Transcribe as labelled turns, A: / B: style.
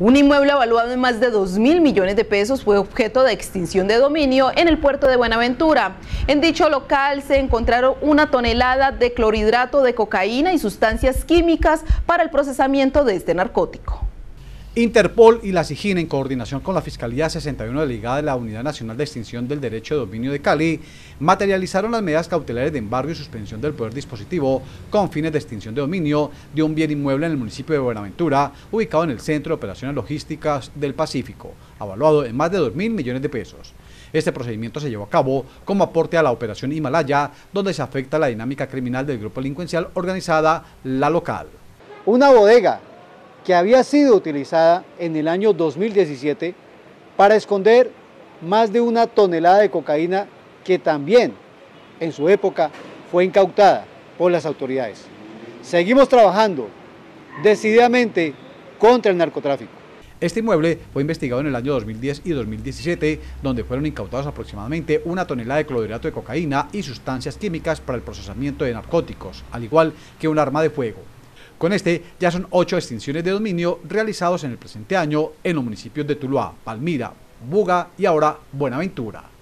A: Un inmueble evaluado en más de 2 mil millones de pesos fue objeto de extinción de dominio en el puerto de Buenaventura. En dicho local se encontraron una tonelada de clorhidrato de cocaína y sustancias químicas para el procesamiento de este narcótico.
B: Interpol y la SIGIN, en coordinación con la Fiscalía 61 delegada de la Unidad Nacional de Extinción del Derecho de Dominio de Cali, materializaron las medidas cautelares de embargo y suspensión del poder dispositivo con fines de extinción de dominio de un bien inmueble en el municipio de Buenaventura, ubicado en el Centro de Operaciones Logísticas del Pacífico, avaluado en más de 2 mil millones de pesos. Este procedimiento se llevó a cabo como aporte a la operación Himalaya, donde se afecta la dinámica criminal del grupo delincuencial organizada La Local.
C: Una bodega que había sido utilizada en el año 2017 para esconder más de una tonelada de cocaína que también en su época fue incautada por las autoridades. Seguimos trabajando decididamente contra el narcotráfico.
B: Este inmueble fue investigado en el año 2010 y 2017, donde fueron incautados aproximadamente una tonelada de clorhidrato de cocaína y sustancias químicas para el procesamiento de narcóticos, al igual que un arma de fuego. Con este ya son ocho extinciones de dominio realizados en el presente año en los municipios de Tuluá, Palmira, Buga y ahora Buenaventura.